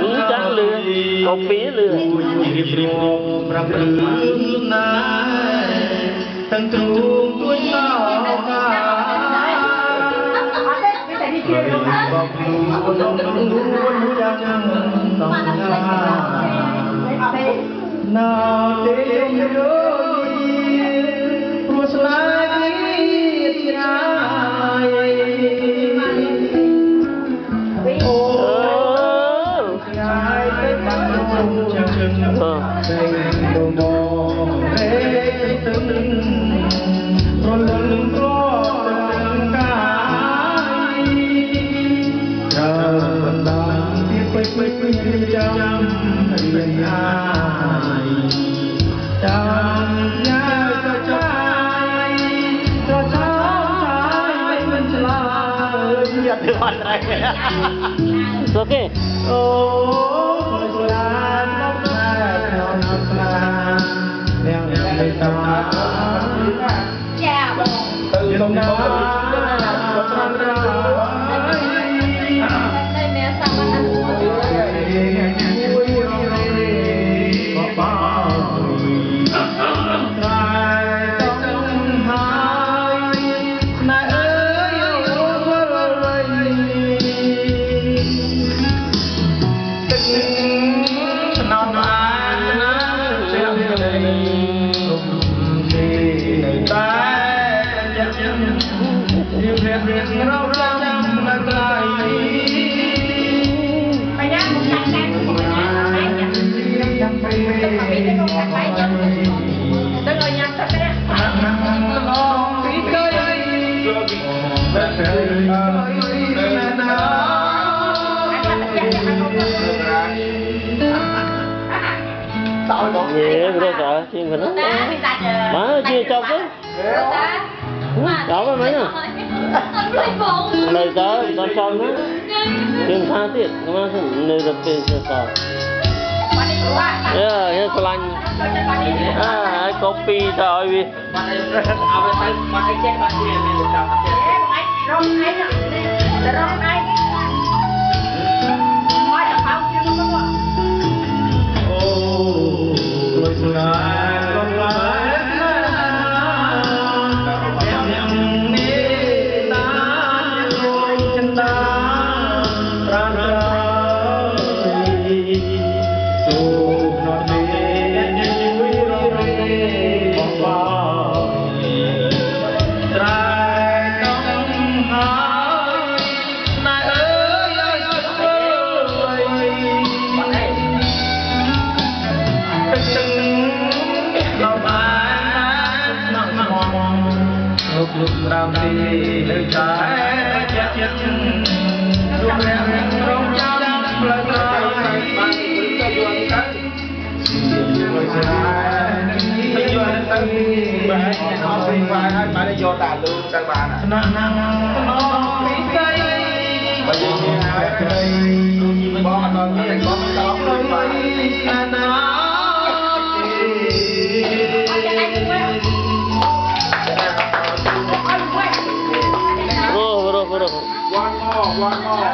Ừ, chắc lừa Có phí lừa រៀបរៀបប្រាប់រឿងណាទាំងទ្រូងទួយតោកាហើយបបខ្លួនខ្លួនយ៉ាងចាំต้องការណាទេយយ ត្រូវបណ្ដាពីពេចពេចពេចចាំរៀនអាយចាំញ៉ាទៅចាយទៅចាំចាយមិនឆ្លើយយ៉ាត់អត់ដែរ It's okay អូយស្លានមកតែក្នុងស្លាទាំងតែតាទៅ việc rau răm là cài Mày nhá, một nhạc nhạc Đừng rồi nhạc thật đấy Ý cây ơi Tội bộ Nghe rồi sợ, chuyện mình đó Má, chia cho chứ ដល់ហើយមិញនៅទៅដល់ចំណាជាងខាងទៀតហ្នឹងនៅទៅពេលទៅតអឺយើងឆ្លាញ់អើហើយកូពីទៅឲ្យវាឲ្យទៅមកឲ្យចេះបាត់ទៀតមានលុយចាំទៀតរំឯងរំឯង លោកលោករាមទីនៅតែជាចិត្តរូបរាងរងចាំផ្លូវក្រោយបានទៅយល់ទៅជួយស្រាយទៅយល់ទៅបានអត់វិញបានហើយបានយកតាលូទៅបានណាស់ណាស់អស់ពីស្អីបើយើងហើយក្តីបងអត់ដល់មានបងតោះខ្លួនបានណា 好，好，好